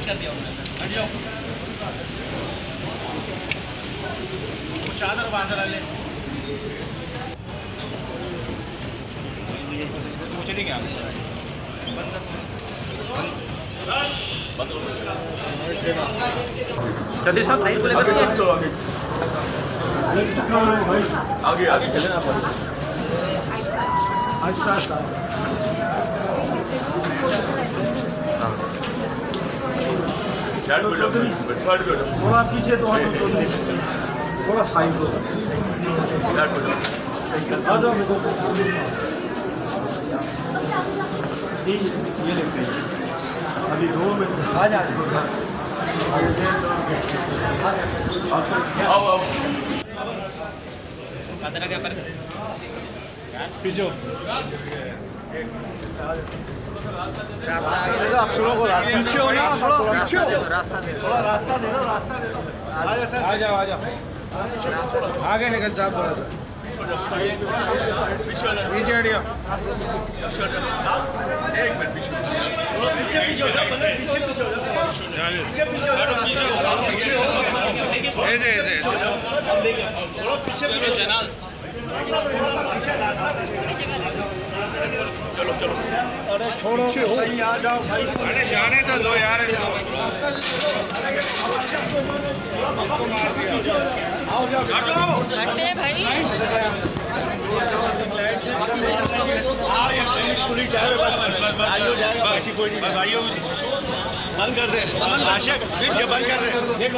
बंद कर दिया उन्होंने। हट जाओ चादर बाँध रहा ले चलिए क्या जल्दी साहब नहीं बोले आगे आगे चले ना पर साइड को जाओ साइड को जाओ थोड़ा पीछे तो तो नहीं। थोड़ा साइड को जाओ आ जाओ देखो ये देखते हैं। अभी दो मिनट आ जा आओ आओ। क्या पर पीछे आप सुनो को रास्ता पीछे हो ना थोड़ा पीछे हो रास्ता दे थोड़ा रास्ता दे दो रास्ता दे दो आ जाओ सर आ जाओ आ जाओ आगे निकल जाओ थोड़ा पीछे हटियो थोड़ा पीछे पीछे हो जाओ पीछे पीछे हो जाओ पीछे पीछे हो जाओ दे दो पीछे हो ऐसे ऐसे ऐसे थोड़ा पीछे पीछे दे दो पीछे रास्ता अरे छोड़ो सही आ जाओ भाई अरे जाने तो दो यार आओ जाओ हटे भाई। बंद कर दे आशिक ये बंद कर दे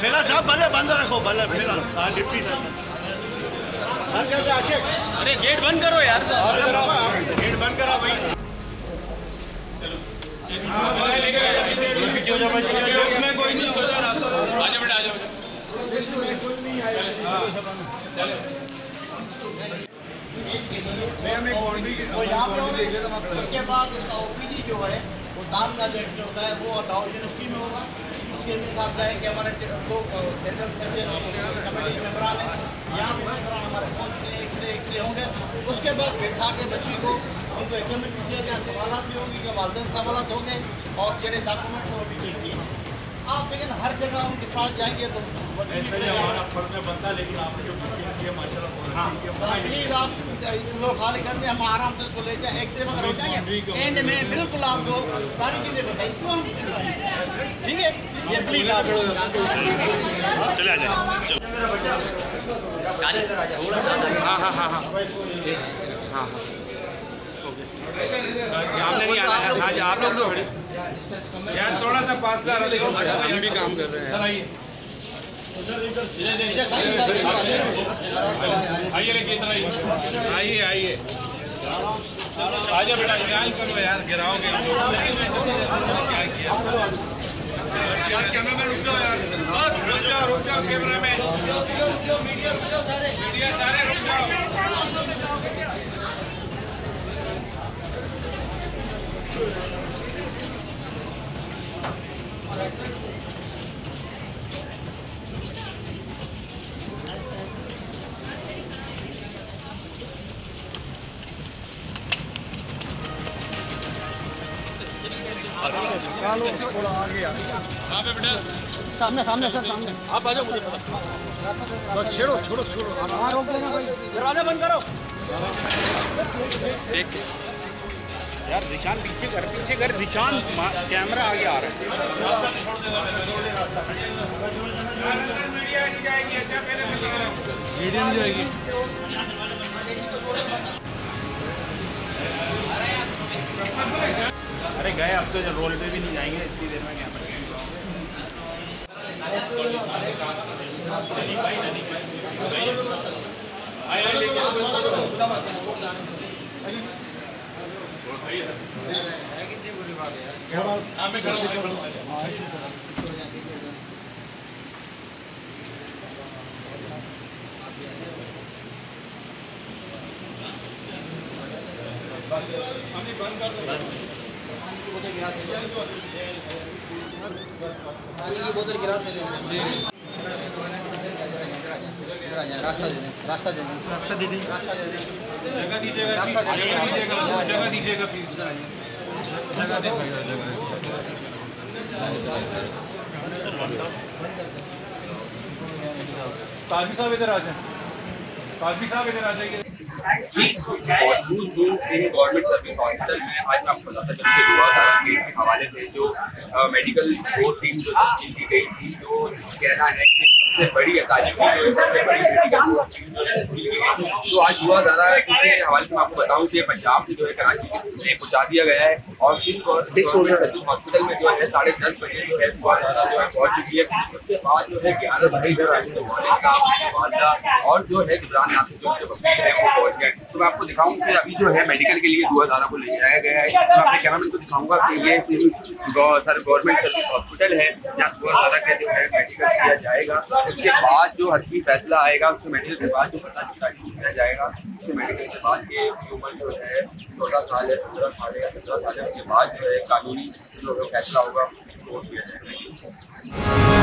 फ़िलहाल साहब भले बंद रखो भले फ़िलहाल डिप्टी साहब अरे गेट बंद करो यार। गेट बंद करा भाई। बेटा उसके बाद उसका ओपीडी जो है वो दांत का जो एक्सरे होता है वो डाउन यूनिवर्सिटी में होगा। उसके साथ जाएँगे हमारे दो सेंट्रल सर्जन कमेटी मेम्बरान हैं। यहाँ पे मेम्बरान हमारे पहुँचते एक्सरे एक्सरे होंगे। उसके बाद बैठा के बच्ची को उनको एग्जामिन किया जाए सवाल भी होंगे कि वालदेन सवाल होंगे और जेड़े डॉक्यूमेंट वो भी देख लिए आप लेकिन हर जगह उनके साथ जाएँगे तो ऐसे ही हमारा फ़र्ज़ बनता है लेकिन आपने जो बुकिंग है माशाल्लाह बहुत हाँ। अच्छी है तो प्लीज़ आप खाली कर दें हम आराम से उसको ले जाएँ। एक्सरे वगैरह हो जाएँगे एंड में बिल्कुल आपको सारी चीज़ें क्यों ठीक है? ये प्लीज़ आप चले आ जाए। हाँ हाँ हाँ हाँ। हाँ हाँ आपने नहीं आना है। हाँ आप लोग तो यार थोड़ा सा रखो हम भी काम कर रहे हैं। आइए लेके आइए। आइए आइए बेटा ख्याल करो यार, गिराओगे कैमरा में रुक जाओ यार बस, रुक जाओ रुक जाओ, कैमरा में। मीडिया सारे रुक जाओ। सामने सामने सर सामने। आप आ जाओ मुझे बस छेड़ो छोड़ो छोड़ो। हाँ रोक देना भाई। दरवाज़ा बंद करो। देख के यार निशान पीछे कर पीछे कर निशान कैमरा आगे आ रहा है। मीडिया नहीं जाएगी अच्छा पहले बता रहा हूँ मीडिया नहीं जाएगी अरे गए अब तो रोल पे भी नहीं जाएँगे इतनी देर में कैमरा बोतल गिरा दे साहब इधर आ जाए। काजी साहब इधर आ जाइए जी दूर हूँ सिंह गवर्नमेंट सर्विस हॉस्पिटल में आज मैं आपको बताता हुआ था के हवाले से जो मेडिकल कोर टीम जो की गई थी, जो कहना है सबसे बड़ी अकाली सबसे बड़ी जो तो आज हुआ जा रहा है उसके हवाले से मैं आपको बताऊँ कि पंजाब से जो है कराची में पहुँचा दिया गया है और हॉस्पिटल में जो है साढ़े दस बजे जो है हुआ जा रहा जो है पहुँच चुकी है। उसके बाद जो है ग्यारह बजे इधर है का और जो है इमरान नासिर जो जो है वो पहुँच गए। तो मैं आपको दिखाऊँ कि अभी जो है मेडिकल के लिए दुआ दादा को ले जाया गया है। तो मैं अपने कैमरामैन को दिखाऊँगा कि ये सर गवर्नमेंट सर्विस हॉस्पिटल है, जहाँ दुआ दादा का जो है मेडिकल किया जाएगा। उसके बाद जो हर फैसला आएगा, उसके मेडिकल के बाद जो पता किया जाएगा, उसके मेडिकल के बाद ये उम्र जो है, चौदह साल है पंद्रह साल है सत्रह साल है उसके बाद जो है कानूनी जो फैसला होगा, वो किया जाएगा।